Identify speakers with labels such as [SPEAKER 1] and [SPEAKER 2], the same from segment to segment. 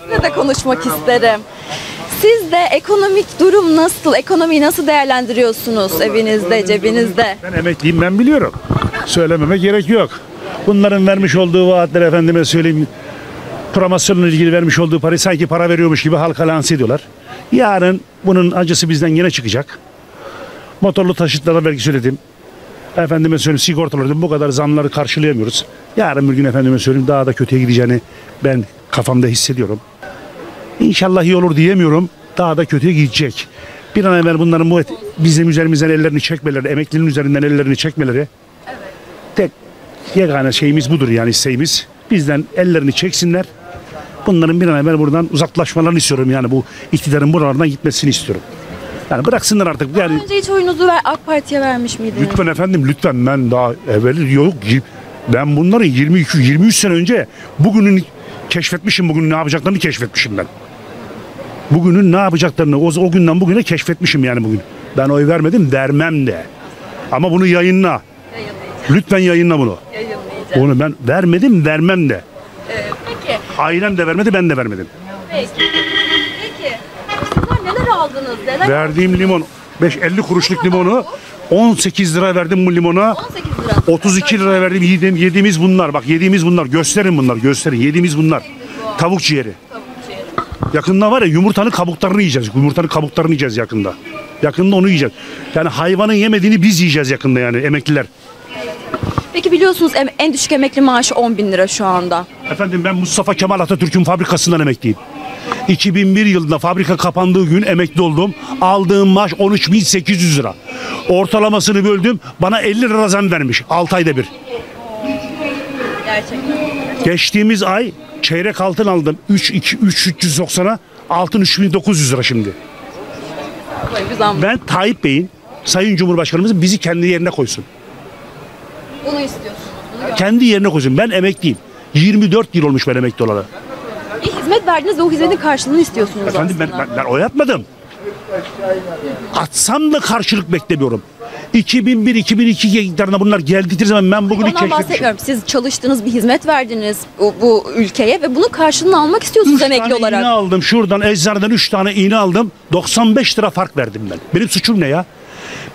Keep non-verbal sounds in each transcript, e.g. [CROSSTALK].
[SPEAKER 1] Sizinle de konuşmak isterim. Sizde ekonomik durum nasıl? Ekonomiyi nasıl değerlendiriyorsunuz evinizde, cebinizde?
[SPEAKER 2] Ben emekliyim ben biliyorum. Söylememe gerek yok. Bunların vermiş olduğu vaatler efendime söyleyeyim promosyonla ilgili vermiş olduğu parayı sanki para veriyormuş gibi halka lanse ediyorlar. Yarın bunun acısı bizden yine çıkacak. Motorlu taşıtlara vergi ödedim. Efendime söyleyeyim sigortalar ödedim. Bu kadar zamları karşılayamıyoruz. Yarın bir gün efendime söyleyeyim daha da kötüye gideceğini ben kafamda hissediyorum. İnşallah iyi olur diyemiyorum. Daha da kötüye gidecek. Bir an evvel bunların bu et- bizim üzerimizden ellerini çekmeleri, emeklinin üzerinden ellerini çekmeleri tek yegane şeyimiz budur yani isteğimiz. Bizden ellerini çeksinler. Bunların bir an evvel buradan uzaklaşmalarını istiyorum yani bu iktidarın buralardan gitmesini istiyorum. Yani bıraksınlar artık. Yani
[SPEAKER 1] Önce hiç oyunuzu ver, AK Parti'ye vermiş miydiniz?
[SPEAKER 2] lütfen efendim lütfen ben daha evvel yok. Ben bunları 22 23 sene önce bugünün keşfetmişim bugünün ne yapacaklarını keşfetmişim ben. Bugünün ne yapacaklarını o, o günden bugüne keşfetmişim yani bugün. Ben oy vermedim vermem de. Ama bunu yayınla. Lütfen yayınla bunu. Onu ben vermedim vermem de.
[SPEAKER 1] Peki,
[SPEAKER 2] Ailem de vermedi ben de vermedim.
[SPEAKER 1] peki. Peki, sizler neler aldınız? Neler
[SPEAKER 2] Verdiğim limon 5 50 kuruşluk limonu 18 lira verdim bu limona.
[SPEAKER 1] 18 lira.
[SPEAKER 2] 32 lira verdim yediğimiz bunlar. Bak yediğimiz bunlar. Gösterin bunlar gösterin. Yediğimiz bunlar. Tavuk ciğeri. Yakında var ya yumurtanın kabuklarını yiyeceğiz. Yumurtanın kabuklarını yiyeceğiz yakında. Yakında onu yiyeceğiz. Yani hayvanın yemediğini biz yiyeceğiz yakında yani emekliler.
[SPEAKER 1] Peki biliyorsunuz em- en düşük emekli maaşı 10 bin lira şu anda.
[SPEAKER 2] Efendim ben Mustafa Kemal Atatürk'ün fabrikasından emekliyim. 2001 yılında fabrika kapandığı gün emekli oldum. Aldığım maaş 13.800 lira. Ortalamasını böldüm. Bana 50 lira zam vermiş. 6 ayda bir.
[SPEAKER 1] Gerçekten.
[SPEAKER 2] Geçtiğimiz ay çeyrek altın aldım. 3 2 3 390'a altın 3900 lira şimdi. Ben Tayyip Bey'in Sayın Cumhurbaşkanımızın bizi kendi yerine koysun.
[SPEAKER 1] Bunu istiyorsunuz. Bunu
[SPEAKER 2] Kendi yerine koysun. Ben emekliyim. 24 yıl olmuş ben emekli olalı.
[SPEAKER 1] Bir hizmet verdiniz ve o hizmetin karşılığını istiyorsunuz
[SPEAKER 2] Efendim ben,
[SPEAKER 1] aslında.
[SPEAKER 2] ben, ben oy atmadım. Atsam da karşılık beklemiyorum. 2001-2002 yıllarında bunlar geldikleri zaman ben bugünü
[SPEAKER 1] Ondan
[SPEAKER 2] keşfetmişim.
[SPEAKER 1] bahsetmiyorum. Siz çalıştınız, bir hizmet verdiniz bu, bu ülkeye ve bunun karşılığını almak istiyorsunuz
[SPEAKER 2] Üç
[SPEAKER 1] emekli
[SPEAKER 2] tane
[SPEAKER 1] olarak.
[SPEAKER 2] iğne aldım. Şuradan eczaneden 3 tane iğne aldım. 95 lira fark verdim ben. Benim suçum ne ya?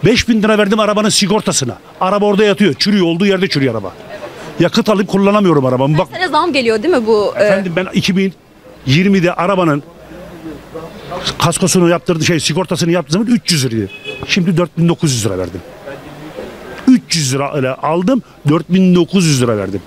[SPEAKER 2] 5000 lira verdim arabanın sigortasına. Araba orada yatıyor. Çürüyor. Olduğu yerde çürüyor araba. Yakıt alıp kullanamıyorum arabamı. Bak
[SPEAKER 1] Sene zam geliyor değil mi bu? e,
[SPEAKER 2] efendim ben 2020'de arabanın kaskosunu yaptırdı şey sigortasını yaptığım zaman 300 liraydı. Şimdi 4900 lira verdim. 300 lira ile aldım 4900 lira verdim.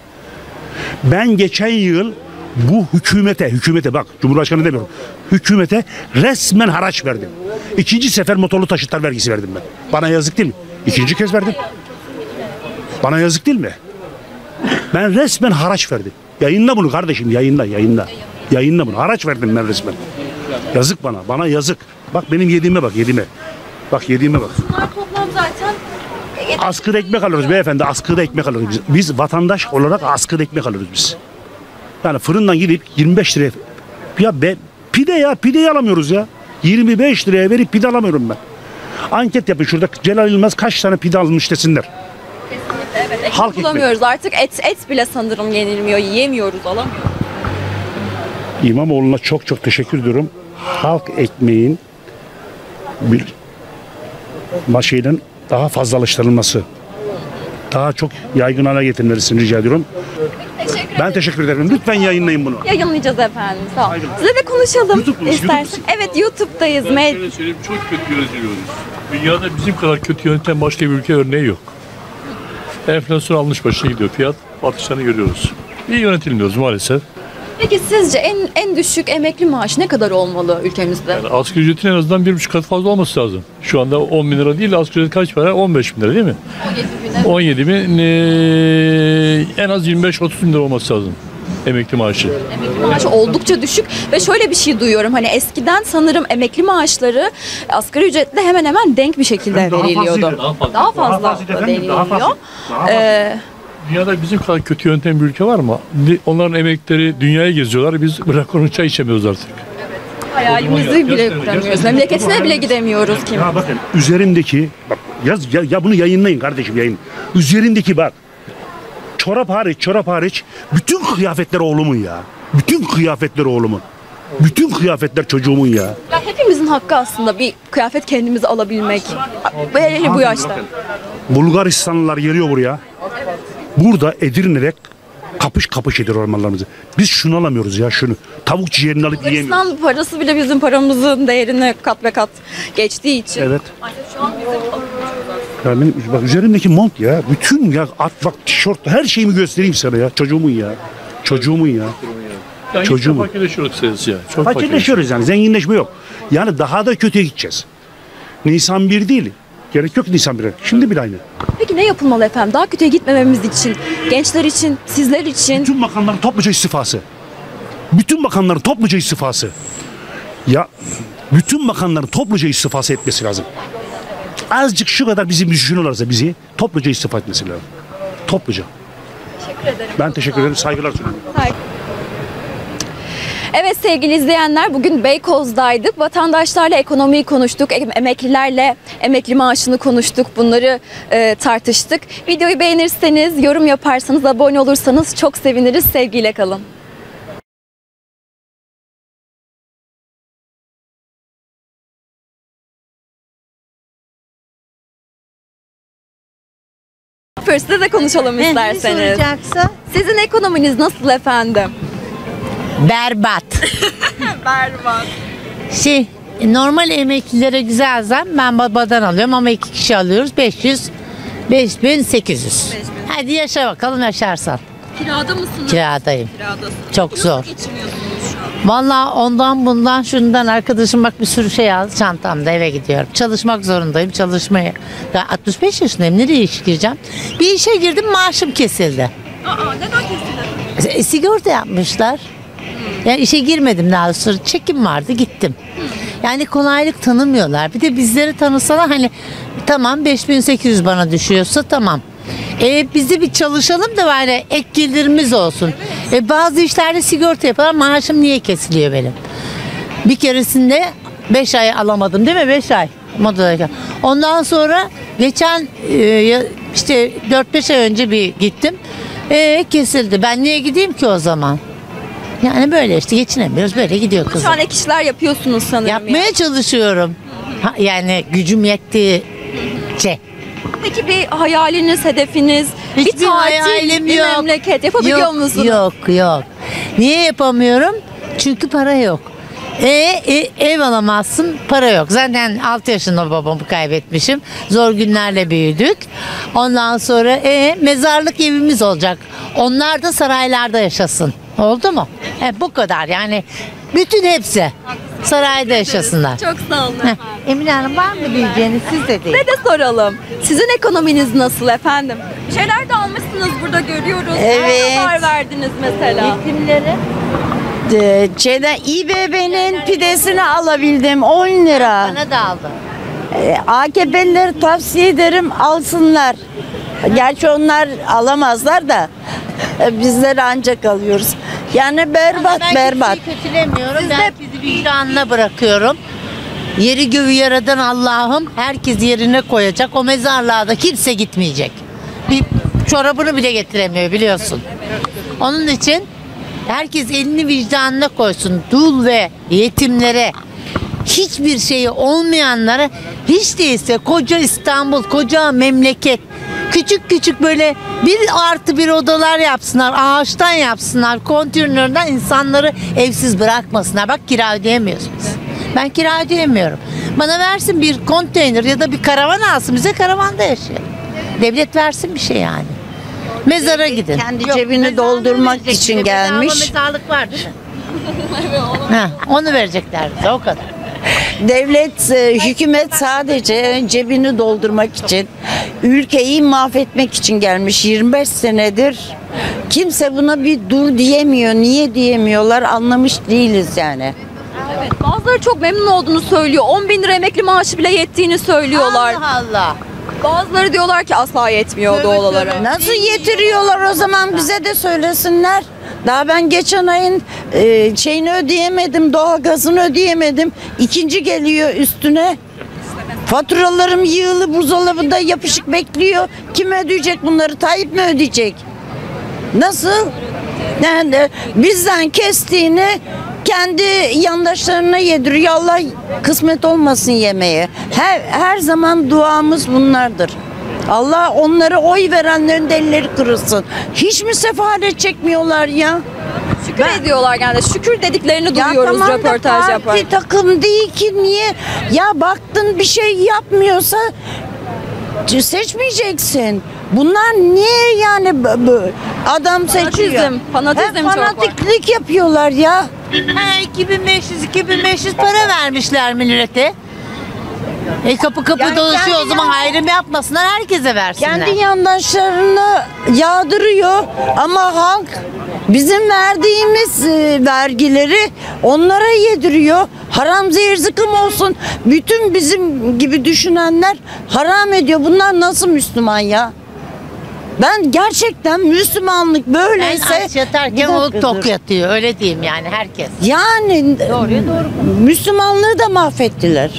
[SPEAKER 2] Ben geçen yıl bu hükümete, hükümete bak Cumhurbaşkanı demiyorum. Hükümete resmen haraç verdim. İkinci sefer motorlu taşıtlar vergisi verdim ben. Bana yazık değil mi? İkinci kez verdim. Bana yazık değil mi? Ben resmen haraç verdim. Yayınla bunu kardeşim yayınla yayınla. Yayınla bunu. Haraç verdim ben resmen. Yazık bana. Bana yazık. Bak benim yediğime bak yediğime. Bak yediğime bak.
[SPEAKER 1] Bunlar toplam zaten
[SPEAKER 2] Askıda ekmek alıyoruz beyefendi. Askıda ekmek alıyoruz biz. Biz vatandaş olarak askıda ekmek alıyoruz biz. Yani fırından gidip 25 liraya ya be, pide ya pideyi alamıyoruz ya. 25 liraya verip pide alamıyorum ben. Anket yapın şurada Celal Yılmaz kaç tane pide almış desinler.
[SPEAKER 1] evet, ekmek
[SPEAKER 2] Halk
[SPEAKER 1] bulamıyoruz artık. Et et bile sanırım yenilmiyor. Yiyemiyoruz, alamıyoruz.
[SPEAKER 2] İmamoğlu'na çok çok teşekkür ediyorum. Halk ekmeğin bir şeyden daha fazlalaştırılması, daha çok yaygın hale getirilmesini rica ediyorum.
[SPEAKER 1] Teşekkür
[SPEAKER 2] Ben teşekkür ederim. Lütfen yayınlayın bunu.
[SPEAKER 1] Yayınlayacağız efendim. Sağ olun. Size de konuşalım
[SPEAKER 2] YouTube
[SPEAKER 1] istersen.
[SPEAKER 2] YouTube
[SPEAKER 1] evet YouTube'dayız.
[SPEAKER 3] Ben
[SPEAKER 1] Med-
[SPEAKER 3] şöyle söyleyeyim çok kötü yönetiliyoruz. Dünyada bizim kadar kötü yöneten başka bir ülke örneği yok. Enflasyon almış başına gidiyor. Fiyat artışlarını görüyoruz. İyi yönetilmiyoruz maalesef.
[SPEAKER 1] Peki sizce en en düşük emekli maaşı ne kadar olmalı ülkemizde?
[SPEAKER 3] Yani asgari ücretin en azından bir buçuk kat fazla olması lazım. Şu anda 10 bin lira değil, asgari ücret kaç para? 15 bin lira değil mi? 17 bin, eee, en az 25-30 bin lira olması lazım emekli maaşı.
[SPEAKER 1] Emekli maaşı oldukça düşük ve şöyle bir şey duyuyorum. Hani eskiden sanırım emekli maaşları asgari ücretle hemen hemen denk bir şekilde
[SPEAKER 2] Daha
[SPEAKER 1] veriliyordu.
[SPEAKER 2] fazlaydı.
[SPEAKER 3] Daha fazla.
[SPEAKER 1] Daha fazla,
[SPEAKER 2] Daha fazlaydı efendim,
[SPEAKER 1] veriliyor.
[SPEAKER 2] daha fazla. Daha fazla.
[SPEAKER 1] Ee,
[SPEAKER 3] Dünyada bizim kadar kötü yöneten bir ülke var mı? Onların emekleri dünyaya geziyorlar. Biz bırak onu çay içemiyoruz artık.
[SPEAKER 1] hayalimizi bile kuramıyoruz. Memleketine bile gidemiyoruz kim?
[SPEAKER 2] Ya bakın üzerimdeki bak yaz ya, ya bunu yayınlayın kardeşim yayın. Üzerindeki bak çorap hariç çorap hariç bütün kıyafetler oğlumun ya. Bütün kıyafetler oğlumun. Bütün kıyafetler çocuğumun ya.
[SPEAKER 1] Ya hepimizin hakkı aslında bir kıyafet kendimize alabilmek. Böyle bu yaşta.
[SPEAKER 2] Bulgaristanlılar geliyor buraya. Burada Edirne'de kapış kapış ediyor ormanlarımızı. Biz şunu alamıyoruz ya şunu. Tavuk ciğerini alıp yiyemiyoruz.
[SPEAKER 1] Bulgaristan parası bile bizim paramızın değerini kat ve kat geçtiği için.
[SPEAKER 2] Evet. Ya benim, bak üzerimdeki mont ya. Bütün ya at bak tişört her şeyimi göstereyim sana ya. Çocuğumun ya. Çocuğumun ya.
[SPEAKER 3] Yani
[SPEAKER 2] Çocuğu mu?
[SPEAKER 3] Fakirleşiyoruz sayısı ya. Çok. Fakirleşiyoruz
[SPEAKER 2] yani. Zenginleşme yok. Yani daha da kötüye gideceğiz. Nisan 1 değil. Gerek yok Nisan 1'e. Şimdi bile aynı.
[SPEAKER 1] Peki ne yapılmalı efendim? Daha kötüye gitmememiz için, gençler için, sizler için.
[SPEAKER 2] Bütün bakanların topluca istifası. Bütün bakanların topluca istifası. Ya bütün bakanların topluca istifası etmesi lazım. Azıcık şu kadar bizi düşünüyorlarsa bizi topluca istifa etmesi lazım. Topluca.
[SPEAKER 1] Teşekkür ederim.
[SPEAKER 2] Ben teşekkür ederim. Saygılar sunuyorum.
[SPEAKER 1] Evet sevgili izleyenler bugün Beykoz'daydık. Vatandaşlarla ekonomiyi konuştuk. em- Emeklilerle emekli maaşını konuştuk. Bunları e, tartıştık. Videoyu beğenirseniz, yorum yaparsanız, abone olursanız çok seviniriz. Sevgiyle kalın. Size de konuşalım
[SPEAKER 4] Ne
[SPEAKER 1] isterseniz.
[SPEAKER 4] soracaksa?
[SPEAKER 1] Sizin ekonominiz nasıl efendim?
[SPEAKER 4] Berbat. [LAUGHS]
[SPEAKER 1] Berbat.
[SPEAKER 4] şey normal emeklilere güzel zam ben babadan alıyorum ama iki kişi alıyoruz 500 5800. Hadi yaşa bakalım yaşarsan.
[SPEAKER 1] Kirada mısınız?
[SPEAKER 4] Kiradayım.
[SPEAKER 1] Kiradasınız.
[SPEAKER 4] Çok
[SPEAKER 1] Nasıl
[SPEAKER 4] zor. Vallahi ondan bundan şundan arkadaşım bak bir sürü şey aldı çantamda eve gidiyorum. Çalışmak zorundayım çalışmaya. Ya 65 yaşındayım nereye iş gireceğim? Bir işe girdim maaşım kesildi.
[SPEAKER 1] Aa, neden kesildi?
[SPEAKER 4] E, sigorta yapmışlar. Yani işe girmedim daha sonra çekim vardı gittim. Yani kolaylık tanımıyorlar. Bir de bizleri tanısalar hani tamam 5800 bana düşüyorsa tamam. E, biz de bir çalışalım da böyle ek gelirimiz olsun. E, bazı işlerde sigorta yapıyorlar maaşım niye kesiliyor benim? Bir keresinde 5 ay alamadım değil mi? 5 ay modadayken. Ondan sonra geçen e, işte 4-5 ay önce bir gittim. E, kesildi. Ben niye gideyim ki o zaman? Yani böyle işte geçinemiyoruz. Böyle gidiyor
[SPEAKER 1] Şu
[SPEAKER 4] kızım.
[SPEAKER 1] an ek işler yapıyorsunuz sanırım. ya.
[SPEAKER 4] Yapmaya çalışıyorum. Ha, yani gücüm yettiğince.
[SPEAKER 1] Peki bir hayaliniz, hedefiniz, bir
[SPEAKER 4] Hiçbir
[SPEAKER 1] tatil,
[SPEAKER 4] hayalim
[SPEAKER 1] bir
[SPEAKER 4] yok.
[SPEAKER 1] memleket yapabiliyor
[SPEAKER 4] yok,
[SPEAKER 1] musunuz?
[SPEAKER 4] Yok yok. Niye yapamıyorum? Çünkü para yok. E, e, ev alamazsın para yok. Zaten 6 yaşında babamı kaybetmişim. Zor günlerle büyüdük. Ondan sonra e, mezarlık evimiz olacak. Onlar da saraylarda yaşasın. Oldu mu? E, bu kadar yani. Bütün hepsi. Sarayda yaşasınlar.
[SPEAKER 1] Çok sağ olun
[SPEAKER 4] Heh,
[SPEAKER 1] efendim.
[SPEAKER 4] Emine Hanım var mı diyeceğiniz siz de değil.
[SPEAKER 1] Size de soralım. Sizin ekonominiz nasıl efendim? Bir şeyler de almışsınız burada görüyoruz.
[SPEAKER 5] Evet.
[SPEAKER 1] Ne haber verdiniz mesela?
[SPEAKER 4] Eğitimleri
[SPEAKER 5] Ee, Şeyden İBB'nin pidesini alabildim 10 lira.
[SPEAKER 4] bana da aldı.
[SPEAKER 5] Ee, AKP'lileri tavsiye ederim alsınlar. Gerçi onlar alamazlar da e, bizleri ancak alıyoruz. Yani berbat
[SPEAKER 4] ben
[SPEAKER 5] berbat.
[SPEAKER 4] kimseyi kötülemiyorum. ben herkesi vicdanına bırakıyorum. Yeri göğü yaradan Allah'ım herkes yerine koyacak. O mezarlığa da kimse gitmeyecek. Bir çorabını bile getiremiyor biliyorsun. Onun için herkes elini vicdanına koysun. Dul ve yetimlere hiçbir şeyi olmayanlara hiç değilse koca İstanbul, koca memleket küçük küçük böyle bir artı bir odalar yapsınlar, ağaçtan yapsınlar, konteynerden insanları evsiz bırakmasınlar. Bak kira ödeyemiyorsunuz. Ben kira ödeyemiyorum. Bana versin bir konteyner ya da bir karavan alsın. Bize karavanda yaşayalım. Devlet versin bir şey yani. Mezara gidin.
[SPEAKER 5] kendi cebini doldurmak için gelmiş.
[SPEAKER 4] mezarlık var değil mi? [LAUGHS] Ha, onu verecekler bize o kadar.
[SPEAKER 5] Devlet, e, hükümet sadece cebini doldurmak için, ülkeyi mahvetmek için gelmiş 25 senedir. Kimse buna bir dur diyemiyor. Niye diyemiyorlar anlamış değiliz yani.
[SPEAKER 1] Evet, bazıları çok memnun olduğunu söylüyor. 10 bin lira emekli maaşı bile yettiğini söylüyorlar.
[SPEAKER 4] Allah Allah.
[SPEAKER 1] Bazıları diyorlar ki asla yetmiyor doğal olarak.
[SPEAKER 5] Nasıl yetiriyorlar o zaman bize de söylesinler. Daha ben geçen ayın e, şeyini ödeyemedim, doğalgazını ödeyemedim. İkinci geliyor üstüne. Faturalarım yığılı buzdolabında yapışık bekliyor. Kim ödeyecek bunları? Tayyip mi ödeyecek? Nasıl? Yani bizden kestiğini kendi yandaşlarına yediriyor. Allah kısmet olmasın yemeğe. Her, her zaman duamız bunlardır. Allah onlara oy verenlerin de elleri kırılsın. Hiç mi sefalet çekmiyorlar ya?
[SPEAKER 1] Şükür ediyorlar genelde. Şükür dediklerini
[SPEAKER 5] Ya
[SPEAKER 1] duyuyoruz
[SPEAKER 5] tamam da
[SPEAKER 1] röportaj
[SPEAKER 5] parti
[SPEAKER 1] yapar.
[SPEAKER 5] takım değil ki niye? Ya baktın bir şey yapmıyorsa seçmeyeceksin. Bunlar niye yani b- b- adam seçiyor?
[SPEAKER 1] Fanatizm, fanatizm
[SPEAKER 5] He, fanatiklik yapıyorlar ya.
[SPEAKER 4] Ha 2500 2500 para vermişler millete. E kapı kapı
[SPEAKER 5] Yani
[SPEAKER 4] dolaşıyor o zaman
[SPEAKER 5] yan-
[SPEAKER 4] ayrım yapmasınlar herkese versinler.
[SPEAKER 5] Kendi yandaşlarını yağdırıyor ama halk bizim verdiğimiz e, vergileri onlara yediriyor. Haram zehir zıkkım olsun. Bütün bizim gibi düşünenler haram ediyor. Bunlar nasıl Müslüman ya? Ben gerçekten Müslümanlık
[SPEAKER 4] ben
[SPEAKER 5] böyleyse
[SPEAKER 4] aç yatarken o tok yatıyor öyle diyeyim yani herkes.
[SPEAKER 5] Yani Müslümanlığı da mahvettiler.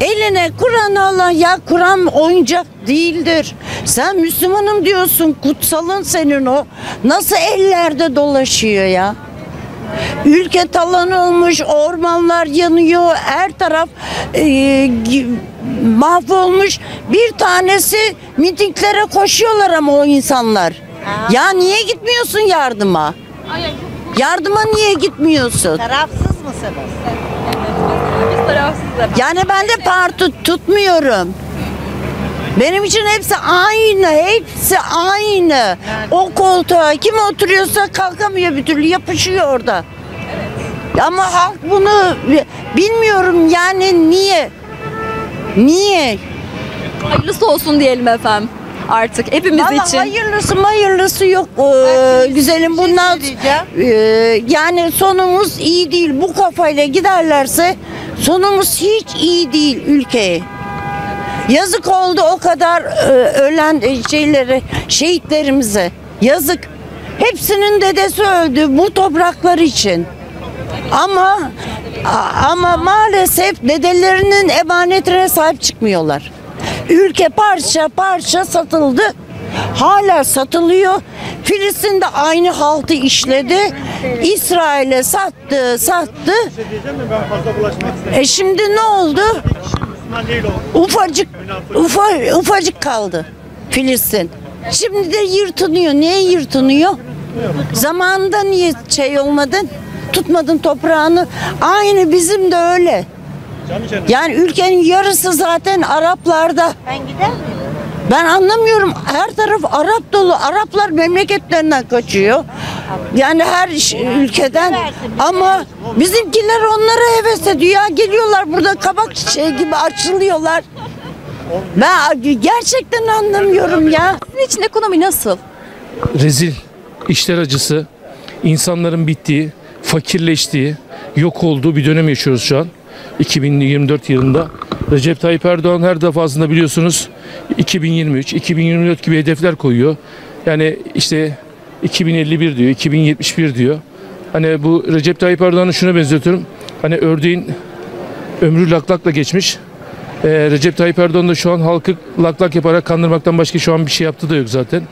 [SPEAKER 5] Eline Kur'an alan ya Kur'an oyuncak değildir. Sen Müslümanım diyorsun kutsalın senin o. Nasıl ellerde dolaşıyor ya? Ülke talan olmuş, ormanlar yanıyor, her taraf e, mahvolmuş. Bir tanesi mitinglere koşuyorlar ama o insanlar. Ya niye gitmiyorsun yardıma? Yardıma niye gitmiyorsun?
[SPEAKER 4] Tarafsız mısınız?
[SPEAKER 1] Efendim.
[SPEAKER 5] Yani ben de parti tutmuyorum. Benim için hepsi aynı, hepsi aynı. O koltuğa kim oturuyorsa kalkamıyor bir türlü yapışıyor orada. Ama halk bunu bilmiyorum yani niye? Niye?
[SPEAKER 1] Hayırlısı olsun diyelim efendim. Artık hepimiz
[SPEAKER 5] Vallahi
[SPEAKER 1] için.
[SPEAKER 5] hayırlısı hayırlısı yok ee,
[SPEAKER 4] Ben
[SPEAKER 5] güzelim
[SPEAKER 4] şey
[SPEAKER 5] bundan ee, yani sonumuz iyi değil bu kafayla giderlerse sonumuz hiç iyi değil ülkeye. Yazık oldu o kadar ee, ölen e, şeyleri şehitlerimize yazık. Hepsinin dedesi öldü bu topraklar için. Ama ama maalesef dedelerinin emanetine sahip çıkmıyorlar. Ülke parça parça satıldı. Hala satılıyor. Filistin de aynı haltı işledi. İsrail'e sattı, sattı. E şimdi ne oldu? Ufacık ufa, ufacık kaldı Filistin. Şimdi de yırtınıyor. Niye yırtınıyor? Zamanında niye şey olmadın? Tutmadın toprağını. Aynı bizim de öyle. Yani ülkenin yarısı zaten Araplarda.
[SPEAKER 4] Ben gider miyim?
[SPEAKER 5] Ben anlamıyorum. Her taraf Arap dolu. Araplar memleketlerinden kaçıyor. Yani her iş- ülkeden. Ama bizimkiler onlara heves ediyor. Ya geliyorlar burada kabak çiçeği gibi açılıyorlar. Ben gerçekten anlamıyorum ya.
[SPEAKER 1] Sizin için ekonomi nasıl?
[SPEAKER 6] rezil, işler acısı, insanların bittiği, fakirleştiği, yok olduğu bir dönem yaşıyoruz şu an. 2024 yılında. Recep Tayyip Erdoğan her defasında biliyorsunuz 2023, 2024 gibi hedefler koyuyor. Yani işte 2051 diyor, 2071 diyor. Hani bu Recep Tayyip Erdoğan'ı şuna benzetiyorum. Hani ördeğin ömrü laklakla geçmiş. Ee, Recep Tayyip Erdoğan da şu an halkı laklak yaparak kandırmaktan başka şu an bir şey yaptığı da yok zaten.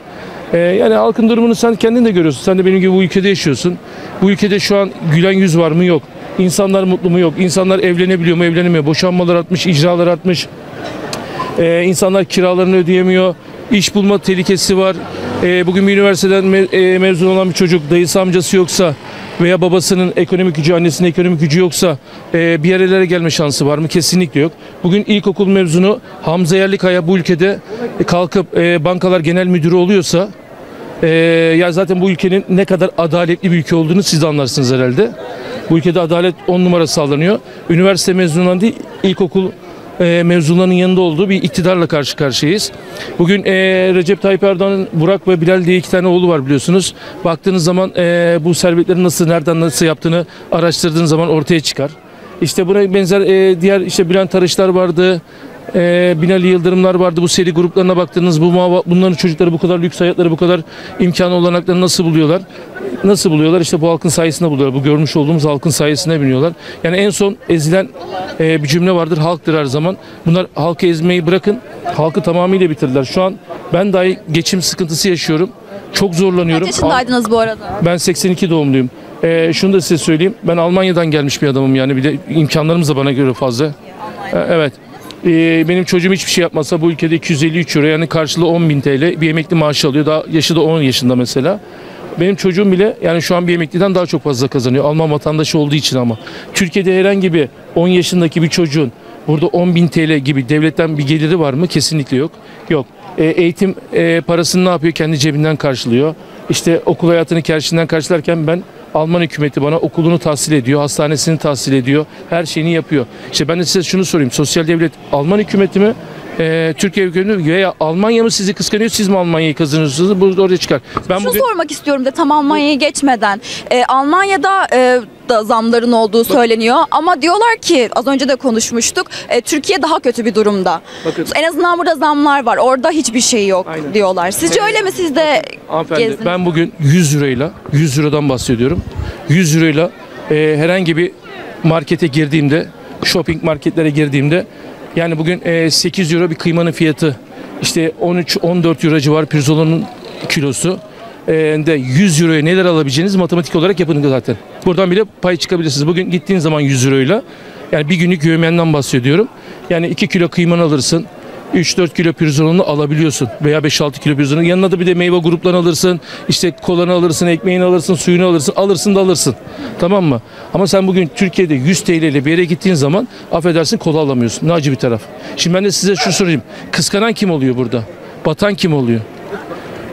[SPEAKER 6] Ee, yani halkın durumunu sen kendin de görüyorsun. Sen de benim gibi bu ülkede yaşıyorsun. Bu ülkede şu an gülen yüz var mı? Yok. İnsanlar mutlu mu? Yok. İnsanlar evlenebiliyor mu? Evlenemiyor. Boşanmalar artmış, icralar artmış. Ee, insanlar kiralarını ödeyemiyor. İş bulma tehlikesi var. Ee, bugün bir üniversiteden me- e, mezun olan bir çocuk dayısı amcası yoksa veya babasının ekonomik gücü, annesinin ekonomik gücü yoksa e, bir yerlere gelme şansı var mı? Kesinlikle yok. Bugün ilkokul mezunu Hamza Yerlikaya bu ülkede e, kalkıp e, bankalar genel müdürü oluyorsa e, ya zaten bu ülkenin ne kadar adaletli bir ülke olduğunu siz de anlarsınız herhalde. Bu ülkede adalet on numara sağlanıyor. Üniversite mezunundan değil, ilkokul e, mezunlarının yanında olduğu bir iktidarla karşı karşıyayız. Bugün e, Recep Tayyip Erdoğan'ın Burak ve Bilal diye iki tane oğlu var biliyorsunuz. Baktığınız zaman e, bu servetleri nasıl, nereden nasıl yaptığını araştırdığınız zaman ortaya çıkar. İşte buna benzer e, diğer işte Bülent Arışlar vardı. E, Binali Yıldırımlar vardı. Bu seri gruplarına baktığınız bu bunların çocukları bu kadar lüks hayatları bu kadar imkanı olanakları nasıl buluyorlar? Nasıl buluyorlar? İşte bu halkın sayesinde buluyorlar. Bu görmüş olduğumuz halkın sayesinde biniyorlar. Yani en son ezilen e, bir cümle vardır. Halktır her zaman. Bunlar halkı ezmeyi bırakın. Halkı tamamıyla bitirdiler. Şu an ben dahi geçim sıkıntısı yaşıyorum. Çok
[SPEAKER 1] Kaç
[SPEAKER 6] zorlanıyorum.
[SPEAKER 1] yaşındaydınız bu arada?
[SPEAKER 6] Ben 82 doğumluyum. Ee, şunu da size söyleyeyim. Ben Almanya'dan gelmiş bir adamım yani. Bir de imkanlarımız da bana göre fazla. Ee, evet. Ee, benim çocuğum hiçbir şey yapmasa bu ülkede 253 euro yani karşılığı 10 bin TL bir emekli maaşı alıyor. Daha yaşı da 10 yaşında mesela. Benim çocuğum bile yani şu an bir emekliden daha çok fazla kazanıyor. Alman vatandaşı olduğu için ama. Türkiye'de herhangi bir 10 yaşındaki bir çocuğun burada 10 bin TL gibi devletten bir geliri var mı? Kesinlikle yok. Yok. E, eğitim e, parasını ne yapıyor? Kendi cebinden karşılıyor. İşte okul hayatını kerşinden karşılarken ben Alman hükümeti bana okulunu tahsil ediyor, hastanesini tahsil ediyor, her şeyini yapıyor. İşte ben de size şunu sorayım. Sosyal devlet Alman hükümeti mi? E, Türkiye hükümeti? Veya Almanya mı sizi kıskanıyor, siz mi Almanya'yı kazanıyorsunuz? Bu oraya çıkar. Ben
[SPEAKER 1] Şunu sormak istiyorum da tam Almanya'ya geçmeden. Ee, Almanya'da e, da zamların olduğu söyleniyor ama diyorlar ki az önce de konuşmuştuk. e, Türkiye daha kötü bir durumda.
[SPEAKER 6] Bakın.
[SPEAKER 1] En azından burada zamlar var. Orada hiçbir şey yok
[SPEAKER 6] Aynen.
[SPEAKER 1] diyorlar. Sizce öyle mi siz de
[SPEAKER 6] Hanımefendi ben bugün 100 lirayla 100 liradan bahsediyorum. 100 lirayla e, herhangi bir markete girdiğimde shopping marketlere girdiğimde yani bugün e, 8 euro bir kıymanın fiyatı işte 13-14 euro civarı pirzolanın kilosu e, de 100 euroya neler alabileceğiniz matematik olarak yapın zaten. Buradan bile pay çıkabilirsiniz. Bugün gittiğin zaman 100 euroyla yani bir günlük yövmenden bahsediyorum. Yani 2 kilo kıymanı alırsın. 3-4 kilo pirzolanı alabiliyorsun veya 5-6 kilo pirzolanı. Yanına da bir de meyve gruplarını alırsın. İşte kolanı alırsın, ekmeğini alırsın, suyunu alırsın. Alırsın da alırsın. Tamam mı? Ama sen bugün Türkiye'de 100 TL ile bir yere gittiğin zaman affedersin kola alamıyorsun. Ne acı bir taraf. Şimdi ben de size şunu sorayım. Kıskanan kim oluyor burada? Batan kim oluyor?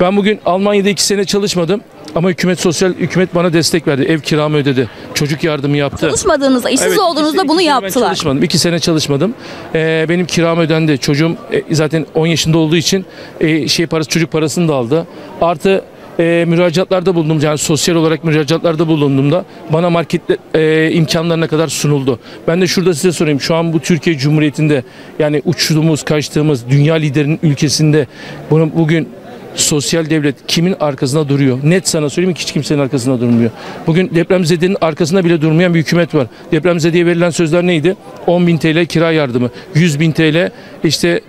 [SPEAKER 6] Ben bugün Almanya'da iki sene çalışmadım. Ama hükümet sosyal hükümet bana destek verdi. Ev kiramı ödedi. Çocuk yardımı yaptı.
[SPEAKER 1] Çalışmadığınızda, işsiz
[SPEAKER 6] Evet, iki
[SPEAKER 1] olduğunuzda
[SPEAKER 6] sene-
[SPEAKER 1] bunu
[SPEAKER 6] iki sene Ben
[SPEAKER 1] yaptılar.
[SPEAKER 6] çalışmadım. İki sene çalışmadım. Ee, benim kiram ödendi. Çocuğum e, zaten 10 yaşında olduğu için e, şey parası çocuk parasını da aldı. Artı e, müracaatlarda bulundum. Yani sosyal olarak müracaatlarda bulunduğumda bana market e, imkanlarına kadar sunuldu. Ben de şurada size sorayım. Şu an bu Türkiye Cumhuriyeti'nde yani uçtuğumuz, kaçtığımız dünya liderinin ülkesinde bunu bugün sosyal devlet kimin arkasında duruyor? Net sana söyleyeyim ki hiç kimsenin arkasında durmuyor. Bugün depremzedenin arkasında bile durmayan bir hükümet var. Depremzedeye verilen sözler neydi? 10 bin TL kira yardımı, 100 bin TL işte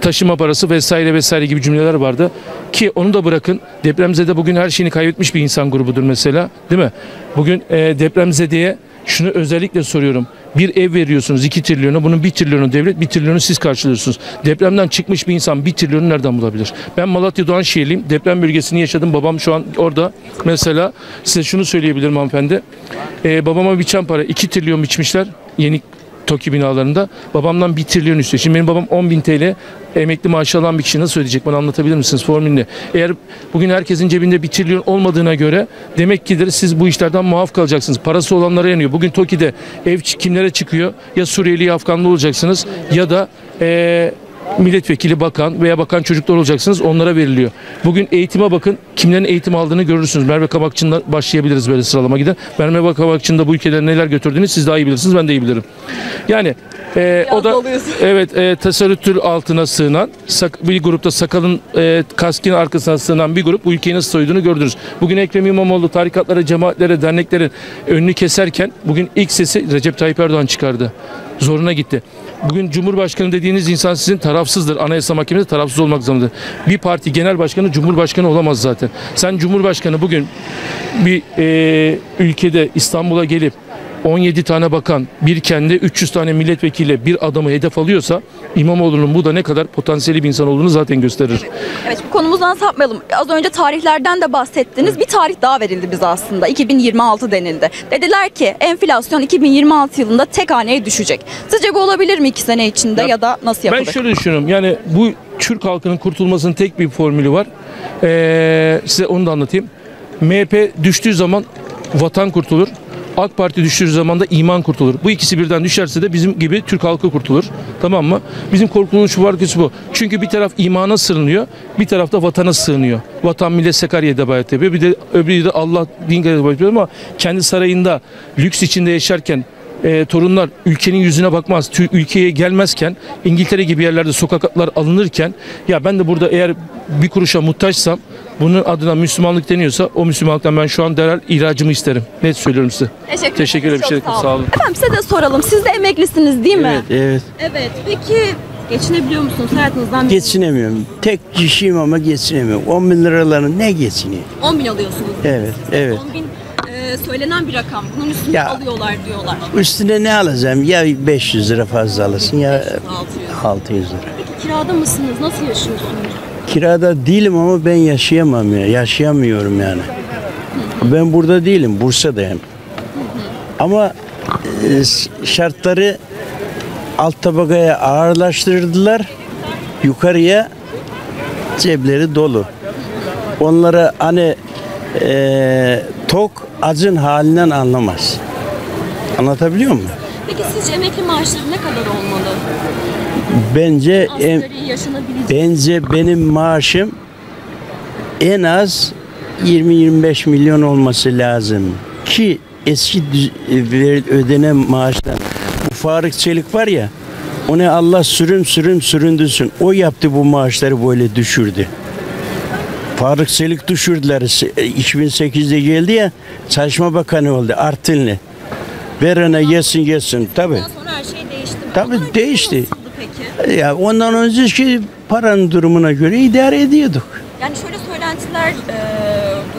[SPEAKER 6] taşıma parası vesaire vesaire gibi cümleler vardı. Ki onu da bırakın depremzede bugün her şeyini kaybetmiş bir insan grubudur mesela değil mi? Bugün e, depremzedeye şunu özellikle soruyorum. Bir ev veriyorsunuz 2 trilyonu. Bunun 1 trilyonu devlet, 1 trilyonu siz karşılıyorsunuz. Depremden çıkmış bir insan 1 trilyonu nereden bulabilir? Ben Malatya Doğanşehirliyim. Deprem bölgesini yaşadım. Babam şu an orada. Mesela size şunu söyleyebilirim hanımefendi. Ee, babama biçen para 2 trilyon biçmişler. Yeni TOKİ binalarında. Babamdan 1 trilyon üstü. Şimdi benim babam 10 bin TL emekli maaşı alan bir kişi nasıl ödeyecek? Bana anlatabilir misiniz formülünü? Eğer bugün herkesin cebinde 1 trilyon olmadığına göre demek ki siz bu işlerden muaf kalacaksınız. Parası olanlara yanıyor. Bugün TOKİ'de ev kimlere çıkıyor? Ya Suriyeli ya Afganlı olacaksınız ya da eee milletvekili, bakan veya bakan çocuklar olacaksınız onlara veriliyor. Bugün eğitime bakın kimlerin eğitim aldığını görürsünüz. Merve Kabakçı'ndan başlayabiliriz böyle sıralama gider. Merve Kabakçı'nın da bu ülkeden neler götürdüğünü siz daha iyi bilirsiniz ben de iyi bilirim. Yani e, o da
[SPEAKER 1] doluyuz. [LAUGHS]
[SPEAKER 6] evet e, tesettür altına sığınan sak- bir grupta sakalın e, kaskin arkasına sığınan bir grup bu ülkeyi nasıl soyduğunu gördünüz. Bugün Ekrem İmamoğlu tarikatlara, cemaatlere, derneklerin önünü keserken bugün ilk sesi Recep Tayyip Erdoğan çıkardı. Zoruna gitti. Bugün Cumhurbaşkanı dediğiniz insan sizin tarafsızdır. Anayasa Mahkemesi tarafsız olmak zorundadır. Bir parti genel başkanı Cumhurbaşkanı olamaz zaten. Sen Cumhurbaşkanı bugün bir e, ülkede İstanbul'a gelip 17 tane bakan, bir kendi 300 tane milletvekiliyle bir adamı hedef alıyorsa İmamoğlu'nun bu da ne kadar potansiyeli bir insan olduğunu zaten gösterir.
[SPEAKER 1] Evet bu konumuzdan sapmayalım. Az önce tarihlerden de bahsettiniz. Bir tarih daha verildi bize aslında. 2026 denildi. Dediler ki enflasyon 2026 yılında tek haneye düşecek. Sizce bu olabilir mi iki sene içinde ya,
[SPEAKER 6] Ya,
[SPEAKER 1] da nasıl
[SPEAKER 6] Ben
[SPEAKER 1] yapılır?
[SPEAKER 6] şöyle düşünüyorum. Yani bu Türk halkının kurtulmasının tek bir formülü var. Ee, size onu da anlatayım. MHP düştüğü zaman vatan kurtulur. AK Parti düştüğü zaman da iman kurtulur. Bu ikisi birden düşerse de bizim gibi Türk halkı kurtulur. Tamam mı? Bizim kurtuluş varkısı bu. Çünkü bir taraf imana sığınıyor, bir taraf da vatana sığınıyor. Vatan millet Sakarya'da bayat yapıyor. Bir de öbürü de Allah din bayat yapıyor ama kendi sarayında lüks içinde yaşarken e, torunlar ülkenin yüzüne bakmaz, tü- ülkeye gelmezken İngiltere gibi yerlerde sokaklar alınırken ya ben de burada eğer bir kuruşa muhtaçsam bunun adına Müslümanlık deniyorsa o Müslümanlıktan ben şu an derhal ihracımı isterim. Net söylüyorum size.
[SPEAKER 1] Teşekkür,
[SPEAKER 6] Teşekkür ederim.
[SPEAKER 1] Çok
[SPEAKER 6] Bir şey- sağ olun.
[SPEAKER 1] Efendim size de soralım. Siz de emeklisiniz değil mi?
[SPEAKER 7] Evet,
[SPEAKER 1] Evet. Peki geçinebiliyor musunuz hayatınızdan?
[SPEAKER 7] geçinemiyorum. Tek kişiyim ama geçinemiyorum. 10 bin liraların ne geçiniyor?
[SPEAKER 1] 10 bin alıyorsunuz.
[SPEAKER 7] Evet, evet.
[SPEAKER 1] 10 bin e, söylenen bir rakam. Bunun üstünde
[SPEAKER 7] Ya.
[SPEAKER 1] alıyorlar diyorlar.
[SPEAKER 7] Üstüne ne alacağım? Ya 500 lira fazla alırsın ya
[SPEAKER 1] 600.
[SPEAKER 7] 600 lira.
[SPEAKER 1] Peki kirada mısınız? Nasıl yaşıyorsunuz?
[SPEAKER 7] Kirada değilim ama ben yaşayamam ya. Yaşayamıyorum yani. Ben burada değilim. Bursa'dayım. Ama e, şartları alt tabakaya ağırlaştırdılar. Yukarıya cepleri dolu. Onlara hani e, tok acın halinden anlamaz. Anlatabiliyor muyum?
[SPEAKER 1] Peki sizce emekli maaşları ne kadar olmalı?
[SPEAKER 7] Bence
[SPEAKER 1] yaşanabilecek.
[SPEAKER 7] Bence benim maaşım en az 20-25 milyon olması lazım ki eski ver- ödenen maaştan bu Faruk Çelik var ya onu Allah sürüm sürüm süründürsün. O yaptı bu maaşları böyle düşürdü. Faruk Çelik düşürdüler. Se- 2008'de geldi ya Çalışma Bakanı oldu Artinli. Ver ona yesin yesin tabi.
[SPEAKER 1] Ondan sonra her şey değişti?
[SPEAKER 7] Tabii
[SPEAKER 1] önce
[SPEAKER 7] değişti.
[SPEAKER 1] Peki?
[SPEAKER 7] Ya ondan önceki paranın durumuna göre idare ediyorduk.
[SPEAKER 1] Yani şöyle söylentiler e,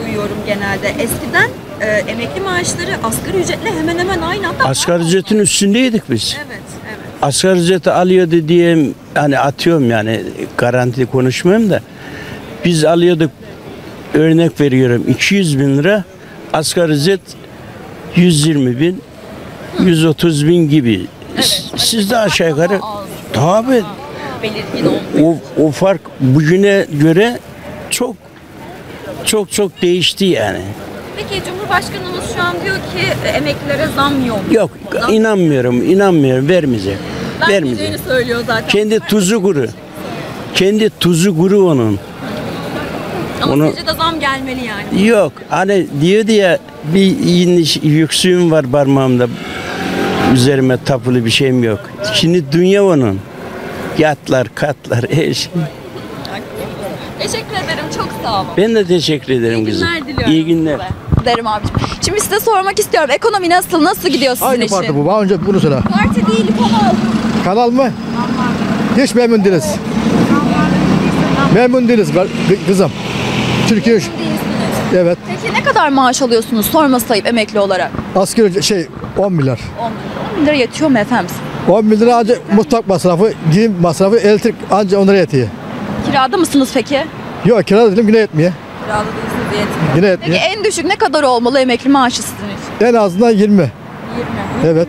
[SPEAKER 1] duyuyorum genelde. Eskiden e, emekli maaşları asgari ücretle hemen hemen aynı hatta
[SPEAKER 7] Asgari ücretin üstündeydik biz.
[SPEAKER 1] Evet, evet.
[SPEAKER 7] Asgari ücreti alıyordu diye hani atıyorum yani garanti konuşmuyorum da biz alıyorduk örnek veriyorum 200 bin lira asgari ücret 120 bin 130 bin gibi. Siz de aşağı yukarı tabi
[SPEAKER 1] Belirgin
[SPEAKER 7] o, o fark bugüne göre çok çok çok değişti yani.
[SPEAKER 1] Peki Cumhurbaşkanımız şu an diyor ki e, emeklilere zam yok.
[SPEAKER 7] Yok
[SPEAKER 1] Zam
[SPEAKER 7] inanmıyorum inanmıyorum vermeyecek. Vermeyecek.
[SPEAKER 1] söylüyor zaten.
[SPEAKER 7] Kendi tuzu kuru. Kendi tuzu kuru onun.
[SPEAKER 1] Ama
[SPEAKER 7] onu-
[SPEAKER 1] sizce de zam gelmeli yani.
[SPEAKER 7] Yok hani diyordu ya bir yüksüğüm var parmağımda. Üzerime tapılı bir şeyim yok. Şimdi dünya onun. Yatlar, katlar, her şey.
[SPEAKER 1] Teşekkür ederim. Çok sağ olun.
[SPEAKER 7] Ben de teşekkür ederim
[SPEAKER 1] İyi
[SPEAKER 7] kızım.
[SPEAKER 1] günler diliyorum.
[SPEAKER 7] İyi günler.
[SPEAKER 1] Derim abicim. Şimdi size sormak istiyorum. Ekonomi nasıl? Nasıl gidiyor sizin
[SPEAKER 8] Hangi
[SPEAKER 1] için?
[SPEAKER 8] parti bu? Bana önce bunu söyle.
[SPEAKER 1] Parti değil kanal.
[SPEAKER 8] Kanal mı? Hiç memnun değiliz. Memnun değiliz kar- kızım. Türkiye evet
[SPEAKER 1] Peki kadar maaş alıyorsunuz? Sorması sayıp emekli olarak.
[SPEAKER 8] asgari ücret- şey 10 milyar.
[SPEAKER 1] 10 bin lira yetiyor mu efendim?
[SPEAKER 8] 10 bin lira ancak mutfak masrafı, giyim masrafı, elektrik ancak onlara yetiyor.
[SPEAKER 1] Kirada mısınız peki?
[SPEAKER 8] Yok kira dedim yine yetmiyor.
[SPEAKER 1] Kirada değilsiniz yetmiyor.
[SPEAKER 8] Yine
[SPEAKER 1] Peki
[SPEAKER 8] yetmiyor.
[SPEAKER 1] en düşük ne kadar olmalı emekli maaşı sizin için?
[SPEAKER 8] En azından 20.
[SPEAKER 1] 20.
[SPEAKER 8] Evet.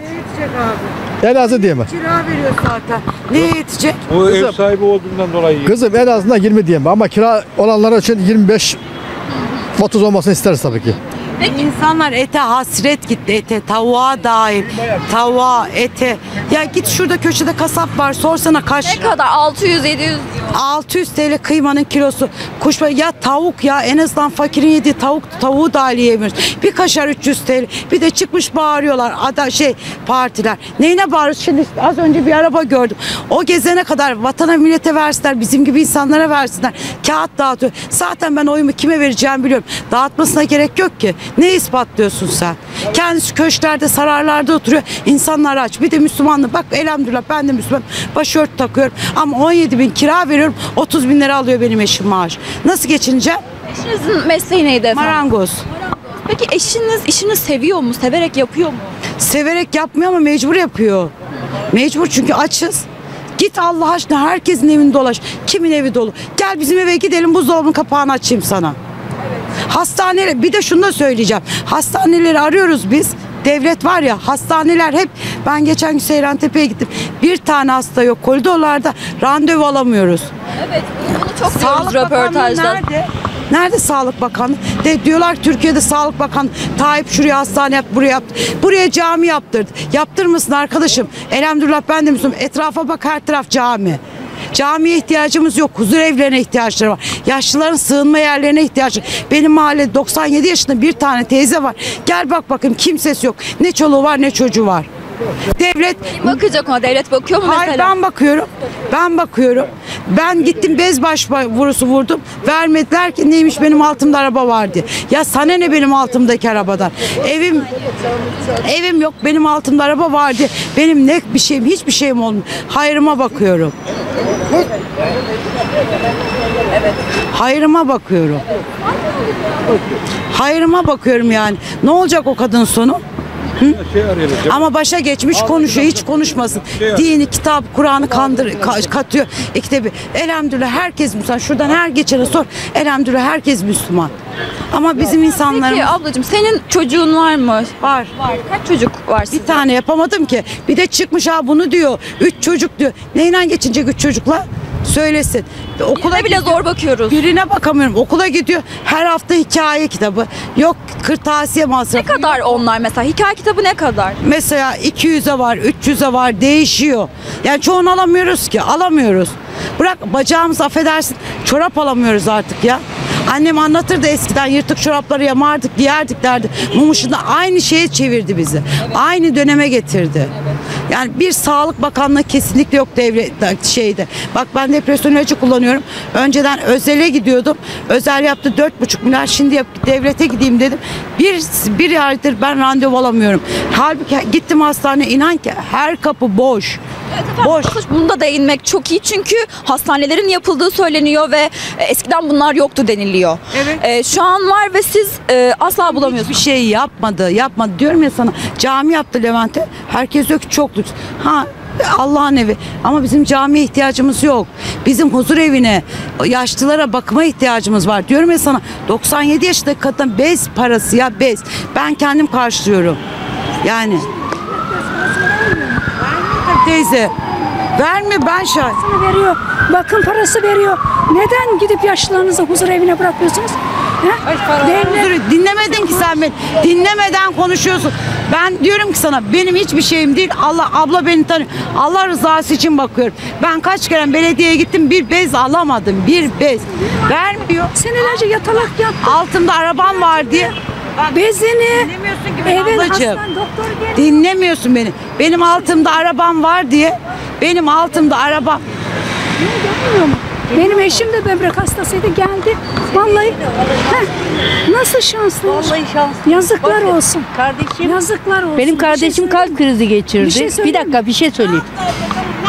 [SPEAKER 8] En azı diyemem.
[SPEAKER 9] Kira veriyor zaten. Ne yetecek?
[SPEAKER 10] O ev sahibi olduğundan dolayı.
[SPEAKER 8] Kızım en azından 20 diyemem ama kira olanlar için 25 30 olmasını isteriz tabii ki.
[SPEAKER 9] İnsanlar ete hasret gitti ete, tavuğa dahil. Tavuğa, ete. Ya git şurada köşede kasap var sorsana kaç
[SPEAKER 1] Ne kadar? 600 700
[SPEAKER 9] 600 TL kıymanın kilosu. Kuş ya tavuk ya en azından fakirin yediği tavuk tavuğu dahil yiyemiyoruz. Bir kaşar 300 TL. Bir de çıkmış bağırıyorlar. Ada şey partiler. Neyine bağırıyoruz? Şimdi az önce bir araba gördüm. O gezene kadar vatana millete versinler. Bizim gibi insanlara versinler. Kağıt dağıtıyor. Zaten ben oyumu kime vereceğimi biliyorum. Dağıtmasına gerek yok ki. Ne ispatlıyorsun sen? Kendisi köşklerde, sararlarda oturuyor. İnsanlar aç. Bir de Müslümanlık. Bak elhamdülillah ben de Müslüman. Başört takıyorum. Ama 17 bin kira veriyorum. 30 bin lira alıyor benim eşim maaş. Nasıl geçineceğim?
[SPEAKER 1] Eşinizin mesleği neydi efendim?
[SPEAKER 9] Marangoz.
[SPEAKER 1] Peki eşiniz işini seviyor mu? Severek yapıyor mu?
[SPEAKER 9] Severek yapmıyor ama mecbur yapıyor. Mecbur çünkü açız. Git Allah aşkına herkesin evini dolaş. Kimin evi dolu? Gel bizim eve gidelim buzdolabının kapağını açayım sana. Hastaneler bir de şunu da söyleyeceğim. Hastaneleri arıyoruz biz. Devlet var ya hastaneler hep ben geçen gün Seyran Tepe'ye gittim. Bir tane hasta yok koridorlarda randevu alamıyoruz.
[SPEAKER 1] Evet. Bunu çok diyoruz röportajda.
[SPEAKER 9] nerede? Nerede Sağlık Bakanı? De diyorlar ki Türkiye'de Sağlık Bakanı Tayyip şuraya hastane yaptı, buraya yaptı. Buraya cami yaptırdı. Yaptırmasın arkadaşım. Elhamdülillah ben de Müslüman. Etrafa bak her taraf cami. Camiye ihtiyacımız yok. Huzur evlerine ihtiyaçları var. Yaşlıların sığınma yerlerine ihtiyaçları. Benim mahallede 97 yaşında bir tane teyze var. Gel bak bakayım kimsesi yok. Ne çoluğu var ne çocuğu var. Devlet
[SPEAKER 1] Bakacak ona devlet bakıyor mu
[SPEAKER 9] Hayır
[SPEAKER 1] mesela?
[SPEAKER 9] ben bakıyorum. Ben bakıyorum. Ben gittim bezbaş vurusu vurdum. Vermediler ki neymiş benim altımda araba var diye. Ya sana ne benim altımdaki arabadan? Evim evim yok benim altımda araba var diye. Benim ne bir şeyim hiçbir şeyim olmuyor. Hayrıma bakıyorum. Hayrıma bakıyorum. Hayrıma bakıyorum yani. Ne olacak o kadın sonu?
[SPEAKER 10] Şey arayalım.
[SPEAKER 9] Ama başa geçmiş konuşuyor. Hiç konuşmasın. Dini, kitap, Kur'an'ı kandır, ka- katıyor. İkide bir. Elhamdülillah herkes Müslüman. Şuradan her geçene sor. Elhamdülillah herkes Müslüman. Ama bizim insanlarımız
[SPEAKER 1] Peki ablacığım senin çocuğun var mı?
[SPEAKER 9] var.
[SPEAKER 1] Var. Kaç çocuk var
[SPEAKER 9] Bir
[SPEAKER 1] sizin?
[SPEAKER 9] tane yapamadım ki. Bir de çıkmış ha bunu diyor. Üç çocuk diyor. Neyle geçinecek üç çocukla? Söylesin. Okula
[SPEAKER 1] Birine bile zor bakıyoruz.
[SPEAKER 9] Birine bakamıyorum. Okula gidiyor. Her hafta hikaye kitabı. Yok kırtasiye
[SPEAKER 1] Ne
[SPEAKER 9] masrafı.
[SPEAKER 1] kadar onlar mesela? Hikaye kitabı ne kadar?
[SPEAKER 9] Mesela 200'e var, 300'e var değişiyor. Yani çoğunu alamıyoruz ki. Alamıyoruz. Bırak bacağımız affedersin. Çorap alamıyoruz artık ya. Annem anlatırdı eskiden yırtık çorapları yamardık, giyerdik derdi. Mum ışığında aynı şeye çevirdi bizi. Aynı döneme getirdi. Yani bir Sağlık Bakanlığı kesinlikle yok devlet şeyde. Bak ben depresyon ilacı kullanıyorum. Önceden özele gidiyordum. Özel yaptı 4,5 milyar. Şimdi yap, devlete gideyim dedim. Bir, bir aydır ben randevu alamıyorum. Halbuki gittim hastaneye inan ki her kapı boş. Boş.
[SPEAKER 1] Bunu da değinmek çok iyi çünkü hastanelerin yapıldığı söyleniyor ve eskiden bunlar yoktu deniliyor.
[SPEAKER 9] Evet.
[SPEAKER 1] E, şu an var ve siz e, asla bulamıyorsunuz.
[SPEAKER 9] Bir şey yapmadı, yapmadı. Diyorum ya sana cami yaptı Levent'e. Herkes diyor ki çok lüks. Ha Allah'ın evi. Ama bizim camiye ihtiyacımız yok. Bizim huzur evine, yaşlılara bakıma ihtiyacımız var. Diyorum ya sana 97 yaşındaki kadın bez parası ya bez. Ben kendim karşılıyorum. Yani. Teyze. Verme ben şahit.
[SPEAKER 11] parasını veriyor, bakım parası veriyor. Neden gidip yaşlılarınızı huzur evine bırakıyorsunuz? He? Devlet
[SPEAKER 9] Huzur- Dinlemedin ki sen beni. Dinlemeden konuşuyorsun. Ben diyorum ki sana benim hiçbir şeyim değil. Allah abla beni tanıyor. Allah rızası için bakıyorum. Ben kaç kere belediyeye gittim bir bez alamadım. Bir bez. Vermiyor.
[SPEAKER 11] senelerce yatalak yattı.
[SPEAKER 9] Altımda arabam var diye.
[SPEAKER 11] Bezini,
[SPEAKER 9] Dinlemiyorsun ki beni
[SPEAKER 11] evet
[SPEAKER 9] ablacığım.
[SPEAKER 11] hastane, doktor gel.
[SPEAKER 9] Dinlemiyorsun beni. Benim altımda arabam var diye. Benim altımda
[SPEAKER 11] mu? Benim eşim de böbrek hastasıydı geldi. Vallahi heh, nasıl şanslı.
[SPEAKER 12] Vallahi şanslı.
[SPEAKER 11] Yazıklar olsun.
[SPEAKER 12] Kardeşim
[SPEAKER 11] Yazıklar olsun.
[SPEAKER 12] benim
[SPEAKER 11] Bir şey
[SPEAKER 12] kardeşim
[SPEAKER 11] söyleyeyim
[SPEAKER 12] kalp krizi geçirdi.
[SPEAKER 11] Bir şey
[SPEAKER 12] Bir, dakika bir şey söyleyeyim.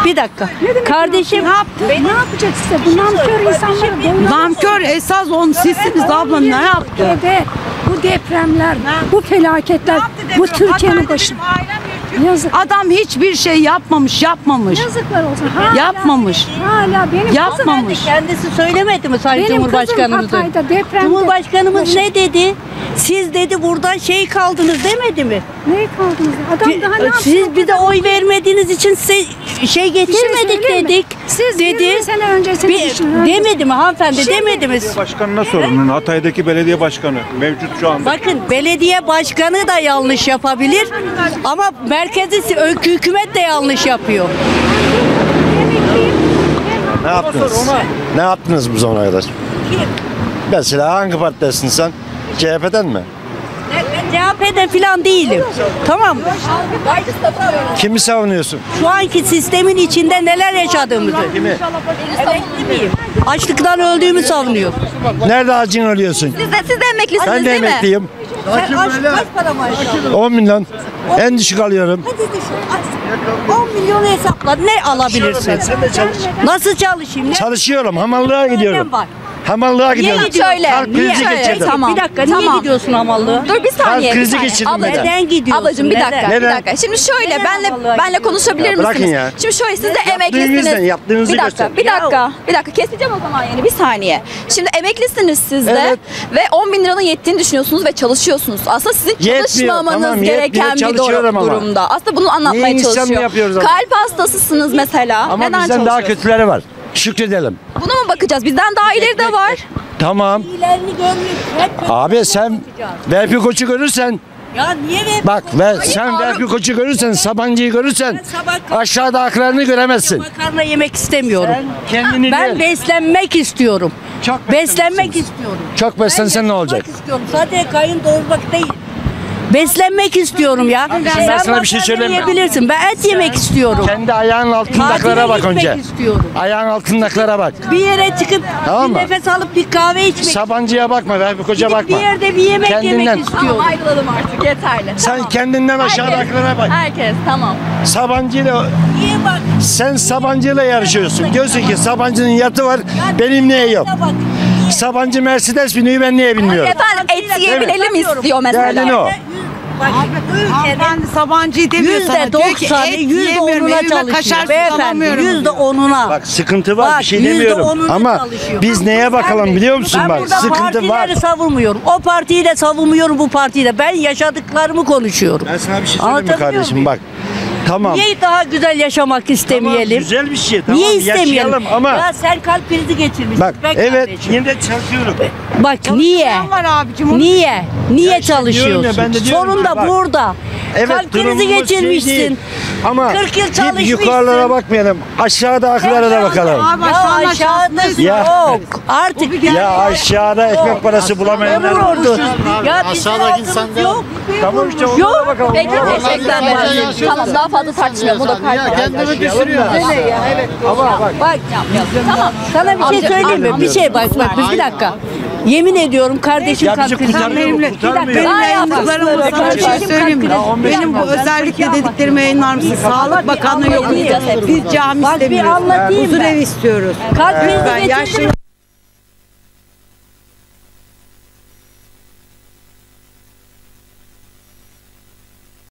[SPEAKER 12] Bir dakika.
[SPEAKER 11] Ne demek
[SPEAKER 12] Kardeşim
[SPEAKER 11] ne yaptı? Ne yapacak size? Bu nankör insanları doyuramaz.
[SPEAKER 9] Namkör esas onu sizsiniz abla ne yaptı?
[SPEAKER 11] Bu depremler, bu felaketler, bu Türkiye'nin başı. Yazık.
[SPEAKER 9] Adam hiçbir şey yapmamış, yapmamış.
[SPEAKER 11] Yazıklar olsun. Hala,
[SPEAKER 9] Yapmamış.
[SPEAKER 11] Hala benim
[SPEAKER 9] Yapmamış.
[SPEAKER 12] kendisi söylemedi mi Sayın
[SPEAKER 11] Benim
[SPEAKER 12] Cumhurbaşkanımız?
[SPEAKER 11] kızım Hatay'da depremde-
[SPEAKER 12] Cumhurbaşkanımız
[SPEAKER 11] Yaşa-
[SPEAKER 12] ne dedi? Siz dedi buradan şey kaldınız demedi mi?
[SPEAKER 11] Neye kaldınız? Adam daha ne yapsın?
[SPEAKER 12] Siz bize oy vermediğiniz için size şey
[SPEAKER 11] Bir şey
[SPEAKER 12] getirmedik
[SPEAKER 11] söyleyeyim mi?
[SPEAKER 12] dedik.
[SPEAKER 11] Siz
[SPEAKER 12] dedi.
[SPEAKER 11] 20 sene öncesini
[SPEAKER 12] Bir-
[SPEAKER 11] düşünün.
[SPEAKER 12] demedi mi hanımefendi
[SPEAKER 11] Şimdi-
[SPEAKER 12] demedi mi?
[SPEAKER 10] Başkanına sorun. Hatay'daki belediye başkanı mevcut şu anda.
[SPEAKER 12] Bakın belediye başkanı da yanlış yapabilir ama merkezi ö- hükümet de yanlış yapıyor.
[SPEAKER 13] Ne yaptınız? Ne yaptınız bu zamana kadar? Mesela hangi partidesin sen? CHP'den mi?
[SPEAKER 12] CHP'den falan değilim. Tamam mı?
[SPEAKER 13] Kimi savunuyorsun?
[SPEAKER 12] Şu anki sistemin içinde neler yaşadığımızı.
[SPEAKER 13] Kimi?
[SPEAKER 12] Emekli miyim? Açlıktan öldüğümü savunuyor.
[SPEAKER 13] Nerede acın ölüyorsun?
[SPEAKER 1] Siz de, siz de emeklisiniz
[SPEAKER 13] Ben de
[SPEAKER 1] değil mi?
[SPEAKER 13] emekliyim.
[SPEAKER 12] Sen aç, kaç para maaş alıyorsun?
[SPEAKER 13] 10 milyon. En düşük alıyorum.
[SPEAKER 12] Hadi düşün. 10 milyonu hesapla ne alabilirsin? Nasıl çalışayım? Ne
[SPEAKER 13] Çalışıyorum. Hamallığa gidiyorum.
[SPEAKER 12] var?
[SPEAKER 13] Hamallığa gidiyorum.
[SPEAKER 12] gidiyorsun?
[SPEAKER 1] Şöyle,
[SPEAKER 13] Kalp
[SPEAKER 1] niye?
[SPEAKER 13] krizi geçirdim.
[SPEAKER 1] tamam.
[SPEAKER 12] Bir dakika niye
[SPEAKER 1] tamam.
[SPEAKER 12] gidiyorsun hamallığa?
[SPEAKER 1] Dur bir saniye.
[SPEAKER 13] krizi
[SPEAKER 1] bir saniye.
[SPEAKER 13] geçirdim
[SPEAKER 1] Ablacığım,
[SPEAKER 13] neden?
[SPEAKER 12] Neden gidiyorsun?
[SPEAKER 1] Ablacığım bir dakika,
[SPEAKER 12] Neden?
[SPEAKER 1] bir
[SPEAKER 13] Neden?
[SPEAKER 1] dakika. Şimdi şöyle
[SPEAKER 12] Neden
[SPEAKER 1] benle benle konuşabilir
[SPEAKER 13] Ya bırakın
[SPEAKER 1] misiniz?
[SPEAKER 13] ya.
[SPEAKER 1] Şimdi şöyle siz de
[SPEAKER 13] Yaptığınızdan,
[SPEAKER 1] emeklisiniz.
[SPEAKER 13] yaptığınızı
[SPEAKER 1] bir dakika,
[SPEAKER 13] gösterin.
[SPEAKER 1] bir dakika, bir dakika. Keseceğim o zaman yani bir saniye. Şimdi emeklisiniz siz de
[SPEAKER 13] Evet.
[SPEAKER 1] ve 10 bin liranın yettiğini düşünüyorsunuz ve çalışıyorsunuz. Aslında sizin
[SPEAKER 13] Yetmiyor,
[SPEAKER 1] çalışmamanız
[SPEAKER 13] tamam,
[SPEAKER 1] gereken bir
[SPEAKER 13] ama.
[SPEAKER 1] durumda. Aslında bunu anlatmaya çalışıyor.
[SPEAKER 13] ama?
[SPEAKER 1] Kalp hastasısınız mesela.
[SPEAKER 13] Ama
[SPEAKER 1] Neden
[SPEAKER 13] bizden daha kötüleri var. Şükredelim.
[SPEAKER 1] Buna mı bakacağız? Bizden daha ileri de var.
[SPEAKER 13] Tamam.
[SPEAKER 12] İyilerini görmüyorsun. Hep kötü
[SPEAKER 13] Abi sen
[SPEAKER 12] bakacağız.
[SPEAKER 13] Verpi Koç'u görürsen
[SPEAKER 12] Ya niye ver?
[SPEAKER 13] Bak ve sen Verpi Koç'u görürsen, Sabancı'yı görürsen
[SPEAKER 12] sabah kalk-
[SPEAKER 13] aşağıdakilerini göremezsin.
[SPEAKER 12] Makarna yemek istemiyorum.
[SPEAKER 13] Kendini
[SPEAKER 12] Ben
[SPEAKER 13] değil.
[SPEAKER 12] beslenmek istiyorum.
[SPEAKER 13] Çok
[SPEAKER 12] Beslenmek
[SPEAKER 13] beslenmişsiniz.
[SPEAKER 12] istiyorum.
[SPEAKER 13] Çok beslensen ne olacak?
[SPEAKER 12] Beslenmek istiyorum. Sadece kayın doğurmak değil. Beslenmek istiyorum ya.
[SPEAKER 13] ben sana bir şey söyleyeyim mi?
[SPEAKER 12] yiyebilirsin. Ben et yemek istiyorum.
[SPEAKER 13] Kendi ayağının altındakilere bak
[SPEAKER 12] gitmek
[SPEAKER 13] önce.
[SPEAKER 12] istiyorum.
[SPEAKER 13] Ayağın altındakilere bak.
[SPEAKER 12] Bir yere çıkıp
[SPEAKER 13] Tamam
[SPEAKER 12] bir
[SPEAKER 13] mı?
[SPEAKER 12] nefes alıp bir kahve içmek
[SPEAKER 13] Sabancıya bakma bir koca bakma.
[SPEAKER 12] bir yerde bir yemek
[SPEAKER 13] Kendinden.
[SPEAKER 12] yemek istiyorum.
[SPEAKER 1] Tamam ayrılalım artık yeterli.
[SPEAKER 13] Sen
[SPEAKER 1] Tamam.
[SPEAKER 13] kendinden aşağıdakilere bak.
[SPEAKER 1] Herkes tamam.
[SPEAKER 13] Sabancı'yla
[SPEAKER 12] Niye bak?
[SPEAKER 13] sen Sabancı'yla yarışıyorsun. Diyorsun ki Sabancı'nın yatı var, benim niye yok?
[SPEAKER 12] Bak.
[SPEAKER 13] Sabancı Mercedes biniyor, ben niye bilmiyorum?
[SPEAKER 1] Efendim et yiyebilelim istiyor mesela.
[SPEAKER 13] Derdin o.
[SPEAKER 12] Ülkenin
[SPEAKER 14] Sabancıyı demiyor sana.
[SPEAKER 12] Yüzde
[SPEAKER 14] Diyor ki
[SPEAKER 12] doksanı,
[SPEAKER 14] et
[SPEAKER 12] yüzde
[SPEAKER 14] yiyemiyorum,
[SPEAKER 12] onuna
[SPEAKER 14] evime kaşar
[SPEAKER 12] çalışıyor. Beyefendi,
[SPEAKER 14] alamıyorum
[SPEAKER 12] yüzde onuna.
[SPEAKER 13] Bak sıkıntı var,
[SPEAKER 12] Bak,
[SPEAKER 13] bir şey
[SPEAKER 12] yüzde
[SPEAKER 13] demiyorum.
[SPEAKER 12] onuna
[SPEAKER 13] Ama
[SPEAKER 12] çalışıyor.
[SPEAKER 13] biz neye bakalım biliyor musun
[SPEAKER 12] Ben
[SPEAKER 13] bak?
[SPEAKER 12] burada
[SPEAKER 13] Sıkıntı
[SPEAKER 12] partileri
[SPEAKER 13] var.
[SPEAKER 12] savunmuyorum. O partiyi de savunmuyorum bu partiyi de. Ben yaşadıklarımı konuşuyorum.
[SPEAKER 13] Ben sana bir şey söyleyeyim mi
[SPEAKER 12] Anlatabiliyor
[SPEAKER 13] kardeşim
[SPEAKER 12] muyum?
[SPEAKER 13] bak. Tamam.
[SPEAKER 12] Niye daha güzel yaşamak
[SPEAKER 13] Tamam,
[SPEAKER 12] istemeyelim?
[SPEAKER 13] güzel bir şey. Tamam,
[SPEAKER 12] Niye istemeyelim?
[SPEAKER 13] yaşayalım ama
[SPEAKER 12] Ya sen kalp krizi geçirmişsin.
[SPEAKER 13] bak
[SPEAKER 12] be
[SPEAKER 13] evet
[SPEAKER 12] kardeşim.
[SPEAKER 13] yine de çalışıyorum.
[SPEAKER 12] Bak niye?
[SPEAKER 14] var abicim.
[SPEAKER 12] Niye? Niye
[SPEAKER 13] Ya
[SPEAKER 12] çalışıyorsun?
[SPEAKER 13] ya, ben de
[SPEAKER 12] Sorun da
[SPEAKER 13] bak,
[SPEAKER 12] burada.
[SPEAKER 13] Evet,
[SPEAKER 12] kalp krizi
[SPEAKER 13] şey
[SPEAKER 12] geçirmişsin.
[SPEAKER 13] değil. Ama
[SPEAKER 12] 40 yıl çalışmışsın.
[SPEAKER 13] yukarılara bakmayalım. Aşağıda aklara da bakalım.
[SPEAKER 14] Abi
[SPEAKER 12] Ya
[SPEAKER 14] aşağıda
[SPEAKER 12] aşağıda
[SPEAKER 14] aşağıda.
[SPEAKER 13] Ya.
[SPEAKER 12] yok. Artık
[SPEAKER 13] Ya aşağıda ekmek parası bulamayanlar var.
[SPEAKER 12] Olurdu. Ya aşağıdaki insan yok.
[SPEAKER 13] Tamam işte
[SPEAKER 12] Yok.
[SPEAKER 13] bakalım.
[SPEAKER 1] Peki teşekkür ederim. Tamam daha fazla tartışmayalım. Bu da kalp.
[SPEAKER 14] Kendimi düşürüyor.
[SPEAKER 13] Ama bak
[SPEAKER 1] Bak tamam.
[SPEAKER 12] Sana bir şey söyleyeyim mi? Bir şey bak bak bir dakika. Yemin ediyorum kardeşim
[SPEAKER 13] Ya bizi
[SPEAKER 12] kalp krizi.
[SPEAKER 13] kurtarmıyor mu?
[SPEAKER 12] Benimle-
[SPEAKER 13] Kurtarmıyor.
[SPEAKER 14] Benim
[SPEAKER 12] Daha
[SPEAKER 14] yayınladıklarımı
[SPEAKER 12] yaptıkları.
[SPEAKER 14] sana bir şey söyleyeyim mi? Benim bu özellikle dediklerimi yayınlar mısın? Sağlık Bakanlığı yok.
[SPEAKER 12] anlayın.
[SPEAKER 14] Biz cami
[SPEAKER 12] Bak bir
[SPEAKER 14] istemiyoruz.
[SPEAKER 12] anlatayım
[SPEAKER 14] Huzur
[SPEAKER 12] ben.
[SPEAKER 14] evi istiyoruz.
[SPEAKER 12] Kalp krizi geçirdim.
[SPEAKER 14] yaşlı